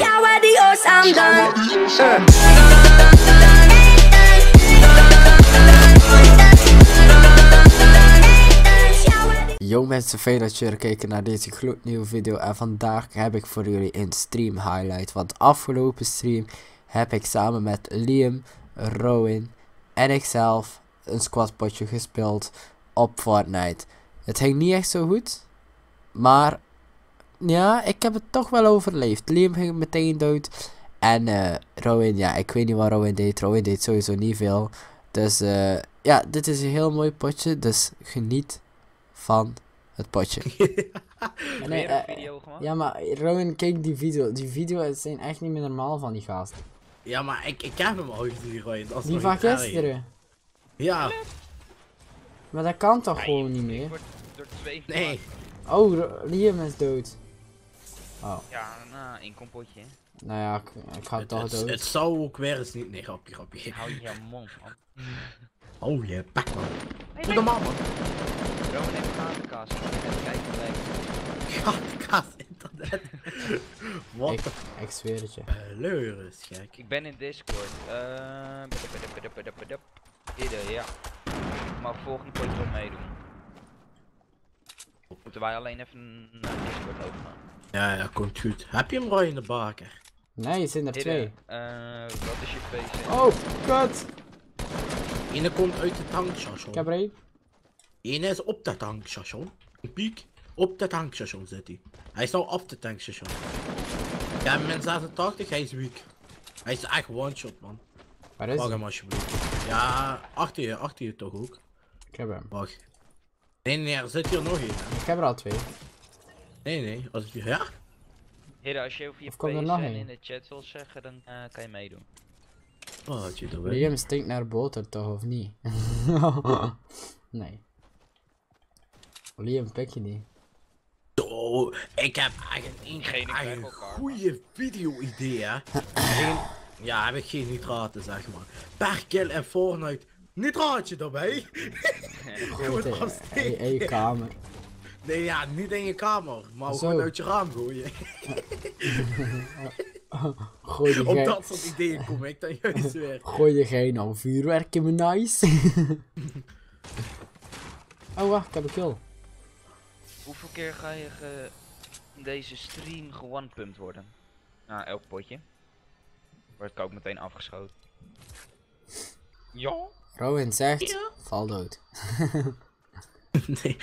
The house, I'm done. Yo mensen, fijn dat jullie kijken naar deze gloednieuwe video en vandaag heb ik voor jullie een stream highlight. Want afgelopen stream heb ik samen met Liam, Rowan en ikzelf een squadpotje gespeeld op Fortnite. Het ging niet echt zo goed, maar ja, ik heb het toch wel overleefd. Liam ging meteen dood en eh Rowan, ja, ik weet niet wat Rowan deed. Rowan deed sowieso niet veel. Dus eh, ja, dit is een heel mooi potje, dus geniet van het potje. Nee, een video gewoon? ja, maar Rowan, kijk die video. Die video's zijn echt niet meer normaal van die gast. Ja, maar ik, ik heb hem al gezien, Roy. Dat is Die van niet erg. gisteren. Ja, Maar dat kan toch Ja, gewoon niet meer? word door twee nee. Oh, Liam is dood. Oh, Ja, nou, één kompotje. nou ja, ik, ik ga Het, toch het, dood. het zou ook weer eens niet... Nee, grapje, grapje. Hou je mond, man. Oh, je bek, man. Doe normaal, man. Roman heeft gatenkast. En kijk kaas internet. Wat Ik, de ik zweer het je. gek. Ik ben in Discord. Eh. badap, badap. Hidden, ja. Ik mag volgende potje wel meedoen. Moeten wij alleen even naar Discord lopen. Ja, ja, komt goed. Heb je hem, Roy, in de baker? Nee, het zijn er twee. Eh, wat is je PC? Oh, kut! Ene komt uit het tankstation. Ik heb er één. Ene is op dat tankstation. Een piek. Op dat tankstation zit hij. Hij is nou op het tankstation. Ja, min 86, hij is weak. Hij is echt one shot, man. Waar is Wacht hem alsjeblieft. Ja, achter je, achter je toch ook. Ik heb hem. Wacht. Nee, nee, er zit hier nog één. Ik heb er al twee. Nee, nee, als ik ja? Hidden, als je over je in de chat wil zeggen, dan eh, kan je meedoen. Oh, had je er wel. Liam stinkt naar boter toch, of niet? nee. Liam, pik je die. Zo, ik heb een, Geen elkaar, goede video-idee, hè. Geen, ja, heb ik geen nitraten, zeg maar. Per kill en Fortnite, nitraatje erbij. Goed Goed, afsteken. in je kamer. Nee, ja, niet in je kamer, maar Zo. gewoon uit je raam gooien. Gooi die Op dat soort ideeën kom ik dan juist weer. Gooi je geen al vuurwerk in mijn nice? oh wacht, ik heb een kill. Hoeveel keer ga je ge... deze stream geonepumped worden? Nou, elk potje. Word ik ook meteen afgeschoten. Ja? Rowan zegt, Ja. val dood. Nee,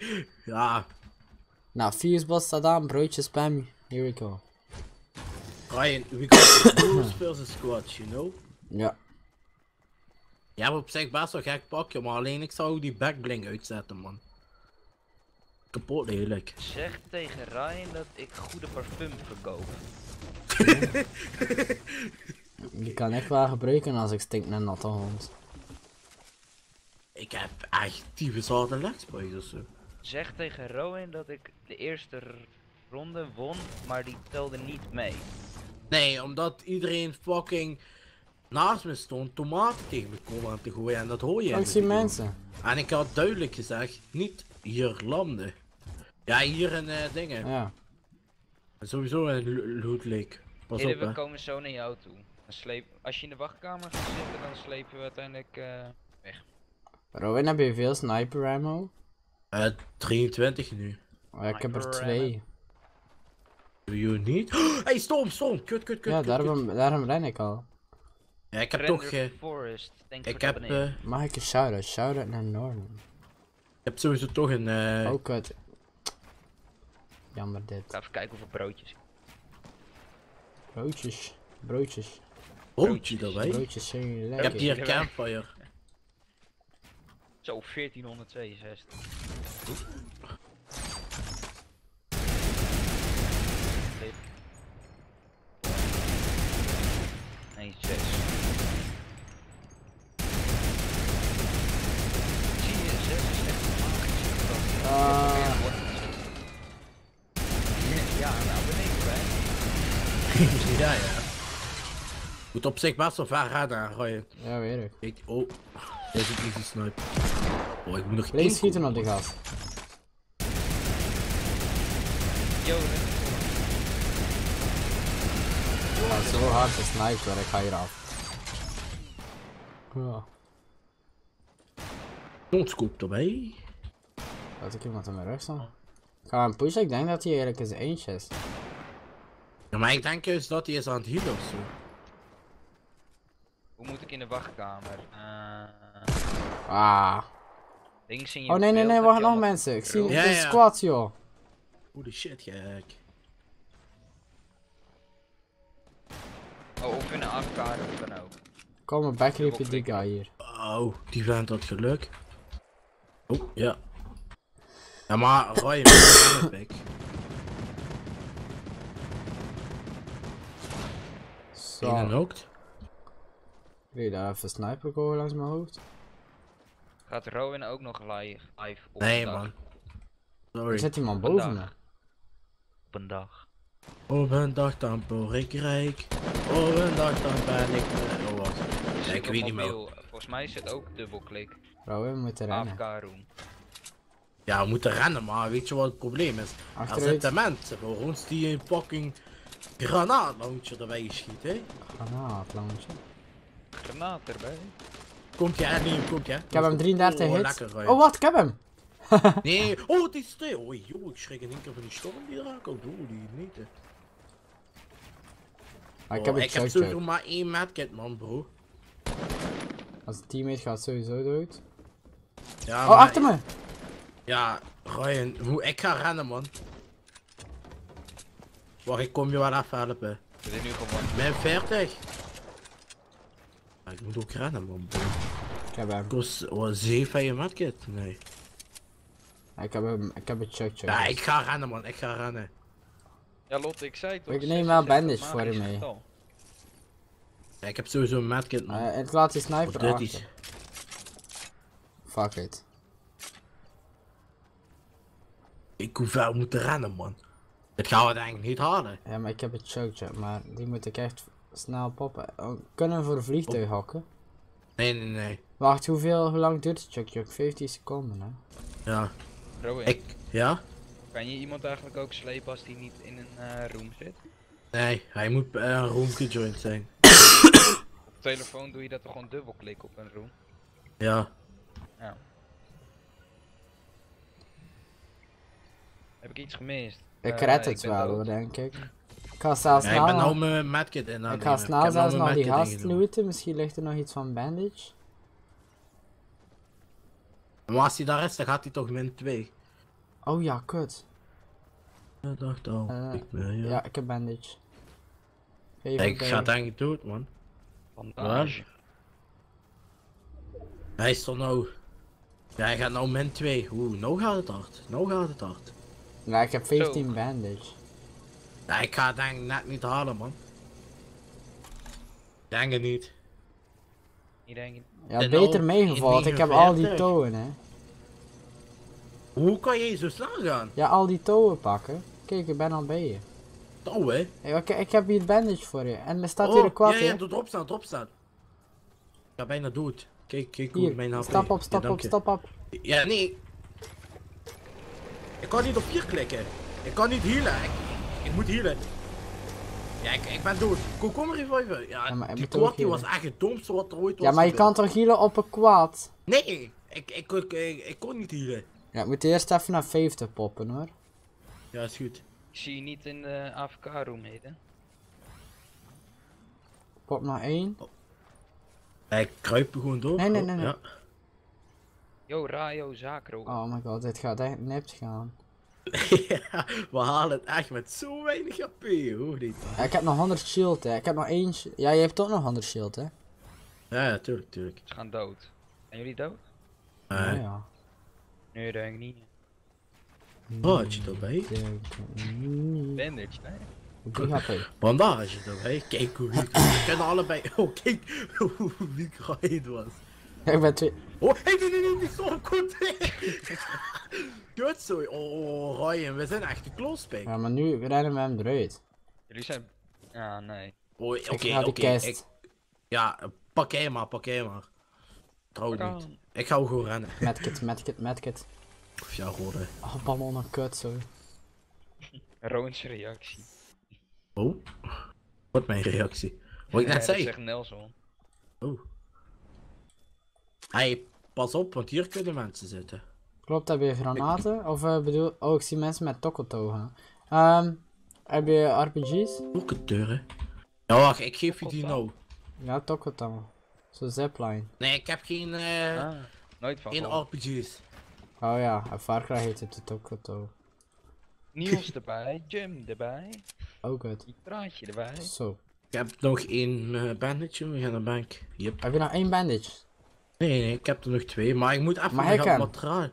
ja, Nou, Fusebot staat aan, broodje spam, here we go. Ryan, we got versus squads, you know? Ja, Ja, maar op zich best wel gek pakje, maar alleen ik zou die backbling uitzetten, man. Kapot lelijk. Zeg tegen Ryan dat ik goede parfum verkoop. die kan ik wel gebruiken als ik stink naar natte hond. Ik heb echt tyfus harde legsprays of zo. Zeg tegen Rowan dat ik de eerste ronde won, maar die telde niet mee. Nee, omdat iedereen fucking naast me stond tomaten tegen me kon aan te gooien en dat hoor je video. mensen. En ik had duidelijk gezegd, niet hier landen. Ja, hier in eh, dingen. Ja, Sowieso Lo- Loot Lake. Pas op we hè. komen zo naar jou toe. Dan sleep... Als je in de wachtkamer gaat zitten, dan slepen we uiteindelijk eh, weg. Rowan, heb je veel sniper ammo? Eh, 23 nu. Oh, ik heb er twee. Do you niet? hey, storm, storm! Kut, kut, kut. Ja, kut, daarom, kut. daarom ren ik al. Ja, ik heb Render toch... Forest, thanks ik heb, eh, Mag ik een shout-out? Shout-out naar Norman. ik heb sowieso toch een... eh Oh, kut. Jammer dit. Ik ga even kijken hoeveel broodjes. Broodjes. Broodjes. broodje erbij. Broodjes zijn Ik lekker. heb hier campfire. Zo, 1462. Flip. Nee, 6. Zie je, 6 is echt getal. Ah. Ja, nou beneden bij. ja, ja. Moet op zich best wel ver gaan, Roy. Ja, weet ik. Ik, oh, dit is een easy snipe. Oh, ik moet nog één schieten op de gast. Yo, zo hard te snipen, ik ga hier af. Ja, Onscoop erbij. laat ik iemand in mijn rug staan. Ik ga hem pushen, ik denk dat hij eigenlijk eens eentje is. Ja, maar ik denk juist dat hij is aan het healen of zo. Hoe moet ik in de wachtkamer? Eh Ah. Links in je Oh nee, nee, nee, wacht nog mensen. Ik zie Ja, de ja. squad, joh. Holy shit, gek. Oh, of in een afkamer of dan ook. Kom maar, backrepen die guy hier. Oh, die vent had geluk. Oh, ja. Ja, maar Ryan, wat ik. Zo. Je daar even sniper komen langs mijn hoofd? Gaat Rowan ook nog live, live op Nee, een dag? man. Er Sorry. zit iemand boven me. Op een dag. Op een dag dan word ik rijk. Op een dag dan ben ik... Oh, wat? Ja, ik weet niet meer. Volgens mij zit ook dubbelklik. Bro, we moeten rennen. AFK room. Ja, we moeten rennen, maar weet je wat het probleem is? Er Achteruit. zitten mensen voor ons die een fucking granaatlauncher erbij schieten. hè. Granaat, launcher. Granaat erbij. Komt je er niet, komt je? Ik heb hem 33 oh, hits. lekker. Oh wat, ik heb hem! Nee, oh, het is twee. Oh, joh, ik schrik in één keer van die storm die eraan komt. Oh, die niet. Maar ik Oh, heb een ik heb sowieso maar één medkit, man, bro. Als de teammate gaat sowieso dood. Ja, Oh, maar- achter me! Ja, Ryan, hoe, ik ga rennen, man. Wacht, ik kom je wel even helpen. We zijn nu gewoon. Mijn 40. Ja, ik moet ook rennen, man, bro. Ik heb hem. Kost oh, 7 van je medkit? Nee. Ik heb hem, ik heb een chug chug. Ja, ik ga rennen, man, ik ga rennen. Ja, Lotte, ik zei toch. Ik neem 66 wel bandage voor je mee. Ja, ik heb sowieso een medkit, man. Eh, ik laat die Oh, sniper is. Fuck it. Ik hoef wel moeten rennen, man. Dit gaan we denk ik niet halen. Ja, maar ik heb een chug chug, maar die moet ik echt snel poppen. Oh, kunnen we voor een vliegtuig hakken? Nee, nee, nee. Wacht, hoeveel, hoe lang duurt de chug chug? 15 seconden, hè? Ja, Rowan, ik, ja? kan je iemand eigenlijk ook slepen als die niet in een eh, room zit? Nee, hij moet eh, een room gejoind zijn. Op telefoon doe je dat toch gewoon dubbelklik op een room? Ja. Ja. Heb ik iets gemist? Ik Eh, red het wel dood. hoor, denk ik. Ik ga snel ja snel. ik ben nou mijn medkit in aan ik het ga snel nou zelfs nog die gast looten. Misschien ligt er nog iets van bandage. Maar als hij daar is, dan gaat hij toch min 2. Oh ja, kut. Ja, dacht al. Eh, ik, ben, ja. Ja, ik heb bandage. Even ik ga denk ik dood, man. Bandage. Hij is toch nou... Ja, hij gaat nou min 2. Oeh, nou gaat het hard. Nou gaat het hard. Ja, ik heb 15 Zo. bandage. Ja, ik ga het denk ik net niet halen, man. Denk het niet. Niet denk ik. Ja, beter meegevallen. Ik heb al die 49. touwen, hè. Hoe kan je zo snel gaan? Ja, al die touwen pakken. Kijk, ik ben al bij je. Touw, hè? Hey, oké, ik heb hier bandage voor je. En er staat hier een kwad, Oh, ja, ja, doe erop staan, erop staan. Ik ga bijna dood. Kijk, kijk hoe mijn Hier, HP. stap op, Ja, stap dank op, stap op. Ja, nee. Ik kan niet op 4 klikken. Ik kan niet healen. Moet healen. Ja, ik, ik ben dood. Kom, even. Ja, Ja, maar hij die kwad die was echt het domste wat er ooit was. Ja, maar je kan toch healen op een kwaad? Nee, ik, ik, ik, ik, ik kon niet healen. Ja, ik moet eerst even naar 50 poppen, hoor. Ja, is goed. Ik zie je niet in de AFK room heden. Pop maar één. Ik kruip er gewoon door. Nee, nee, Oh, nee, nee. Ja. Yo, Rayo Zakro. Oh my god, dit gaat echt nipt gaan. ja, we halen het echt met zo weinig HP, hoor niet. Ja, ik heb nog 100 shield, hè. Ik heb nog één... Ja, je hebt toch nog 100 shield, hè? Ja, ja, tuurlijk, tuurlijk. Ze gaan dood. Zijn jullie dood? Eh, Ja, ja. Nee, denk ik niet. Oh, je erbij? Denk niet. Bandage, nee. Bandage erbij. Kijk hoe weak. We allebei. Oh, kijk hoe Ryan was. Ik ben twee... Oh, hey, nee, nee, nee, die storm komt. Kut zo. Oh, Ryan, we zijn echt een kloospik. Ja, maar nu rennen we hem eruit. Jullie zijn... Ja, nee. Oh, oké, Ik oké. ik- Ja, pak jij maar, pak jij maar. Trouw niet. Ik ga gewoon rennen. Medkit, medkit, medkit. Of ja, rode. Oh, ballonnen, kut, zo. Roons reactie. Oh. Wat mijn reactie. Wat ik Ja, net dat zei. zegt Nelson. Oh. Hey, pas op, want hier kunnen mensen zitten. Klopt, heb je granaten? Of eh, bedoel... Oh, ik zie mensen met tokkeltoe gaan. Ehm, heb je RPG's? Ook het deuren. Ja, wacht, ik geef je die nou. Ja, tokkeltoe. Zo zipline. Nee, ik heb geen, eh Ah, nooit van geen. RPG's. Oh ja, en Far Cry heet het de tokkeltoe. Niels erbij, Jim erbij, Oh goed. Praatje erbij. Zo. Ik heb nog één eh bandage, we gaan naar bank. Yep. Heb je nog één bandage? Nee, nee, ik heb er nog twee, maar ik moet even ik aan hem? materiaal,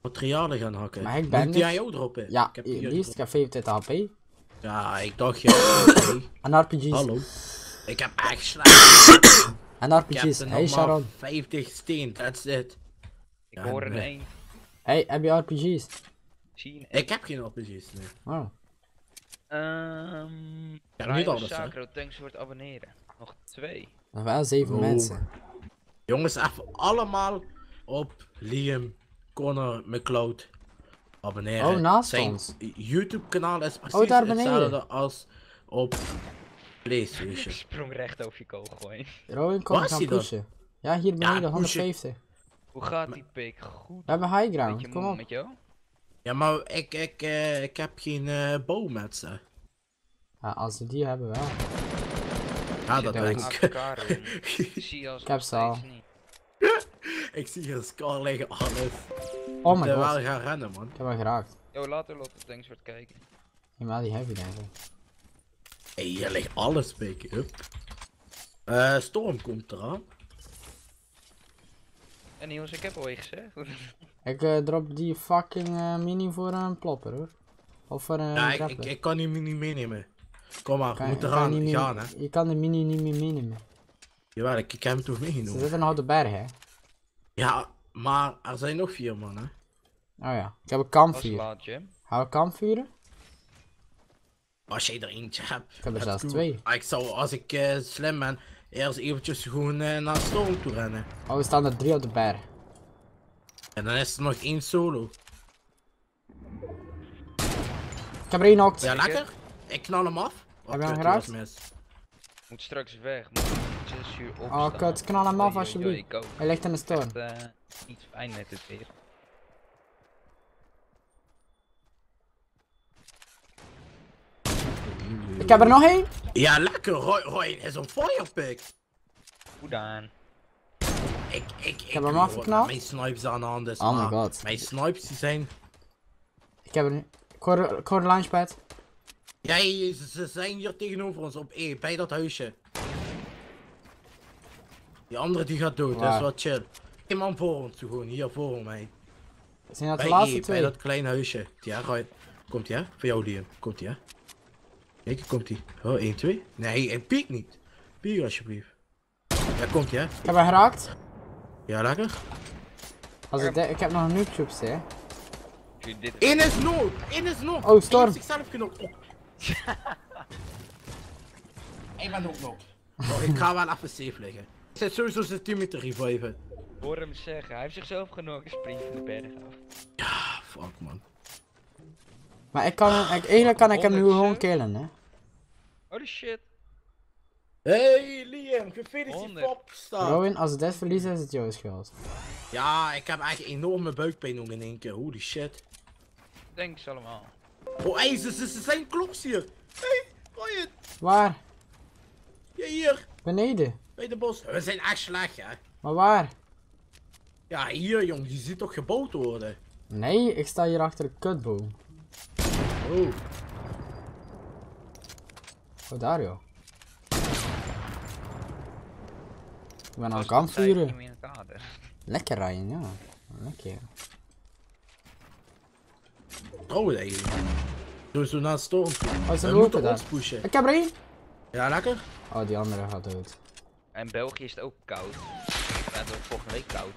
materialen gaan hakken. Mag ik Moet bandage? die aan jou droppen? Ja, ik heb die liefst. Ik heb 25 HP. Ja, ik dacht ja. oké. En RPG's. Hallo. Ik heb echt slecht. En Ik heb RPG's. er Hey maar Sharon. 50 steen, that's it. Ik Ja, hoor een nee. één. Hey, heb je RPG's? Zie een Ik heb geen RPG's, nee. Oh. Ehm. Ja, Ryan niet alles. Sacro, thanks voor het abonneren. Nog twee. Nog wel zeven Oh. mensen. Jongens, even allemaal op Liam, Connor, McCloud abonneren. Oh, naast Zijn ons. YouTube kanaal is precies Oh, daar beneden. hetzelfde als op Ik Playstation. sprong recht over je kogel heen. Rowan, gaan dan? pushen. Ja, hier beneden, pushen. 150. Hoe gaat die pik? Goed. We hebben high ground, je, kom op. met jou? Ja, maar ik, ik, eh, ik heb geen eh bow met ze. Ja, als we die hebben, wel. Ja, dat Ja, denk ik. Ik heb ze al. ik zie hier Scar liggen, alles. Oh Ik my moet god, wel gaan rennen, man. ik heb hem geraakt. Yo, later Lotte, thanks voor het kijken. Helemaal die heavy denk ik. Hey, hier ligt alles, pik. Hup. Eh, Storm komt eraan. En Niels, ik heb al je gezegd. Ik eh, drop die fucking eh, mini voor een plopper hoor. Of voor een Ja, ik, ik, kan die niet meenemen. Kom maar, we Kan- je eraan gaan, hè. Je kan de mini niet meer meenemen. Jawel, ik, ik heb hem toch Ze meegenomen. zitten nog op de berg hè. Ja, maar er zijn nog vier man, hè. Oh ja, ik heb een kampvuur. Hou ik kampvuren? Als jij er eentje hebt. Ik heb er zelfs twee. Ah, Ik zou, als ik eh, slim ben, eerst eventjes gewoon eh, naar Storm toe rennen. Oh, we staan er drie op de berg. En dan is er nog één solo. Ik heb er één knocked. Ja, lekker. Ik knal hem af. Heb je hem geraakt? Moet straks weg. Moet 6 uur opstaan. Oh kut, knal hem af alsjeblieft. Hij ligt in de storm. Echt, eh, niet fijn met het weer. Ik heb er nog één. Ja, lekker. Roy, Roy is een firepick. Goed aan. Ik, ik, ik, heb hem wat Mijn snipes aan de hand is. Oh my god. Mijn snipes die zijn. Ik heb nu. Ik hoor, ik hoor de launchpad. Ja, ze, ze zijn hier tegenover ons op E, bij dat huisje. Die andere die gaat dood, dat is wat chill. Eén man voor ons, gewoon hier voor mij. Zijn dat de Bij laatste E, bij twee? dat kleine huisje. Ja, Roy. Komt ie, hè? Voor jou, Liam. Komt ie, hè? Kijk, komt ie. Oh, 1, 2. Nee, en piek niet. Piek alsjeblieft. Ja, komt ie, hè? Ik heb hem geraakt. Ja, lekker. Als ik, ik heb nog een noob troops hè. Eén is nood! Eén is nood! Oh, storm. Eén heeft zichzelf genokt. Oh. Ik ben ook nog. Oh, ik ga wel even safe liggen. Ik zit sowieso zijn team te reviven. hoor hem zeggen. Hij heeft zichzelf genomen en springt van de berg af. Ah, fuck man. Maar ik kan hem, ik, eigenlijk kan ik hem nu gewoon killen hè. Holy shit. Hey Liam, gefeliciteerd popstar. Rowan, als dit verliezen is het jouw schuld. Ja, ik heb echt enorme buikpijn nog in één keer. Holy shit. Thanks allemaal. Oh, hey, ze, ze, ze zijn kloks hier. Hey, Ryan. Waar? Ja, hier. Beneden. Bij de bos. We zijn echt slecht, hè. Maar waar? Ja, hier jong. Je ziet toch gebouwd worden. Nee, ik sta hier achter een kutboom. Oh. Oh, daar joh. Ik ben aan het kampvuren. Lekker Ryan, ja. Lekker. Trouwens eigenlijk. Doe zo naar storm. Oh, ze We lopen moeten daar. ons pushen. Ik heb er één. Ja, lekker. Oh, die andere gaat dood. En België is het ook koud. Ja, het wordt volgende week koud.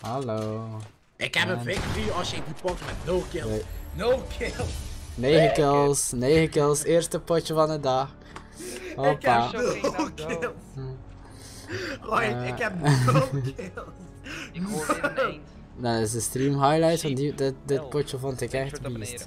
Hallo. Ik heb een victory als je die pakt met no kills. Nee. No kills. 9 kills, 9 kills, eerste potje van de dag. Hoppa. Zo ging dat No kills. Ryan, Eh. ik heb no kills. Ik hoor weer een eend. Dat is de stream highlight van die, dit, potje vond ik echt beest. abonneren.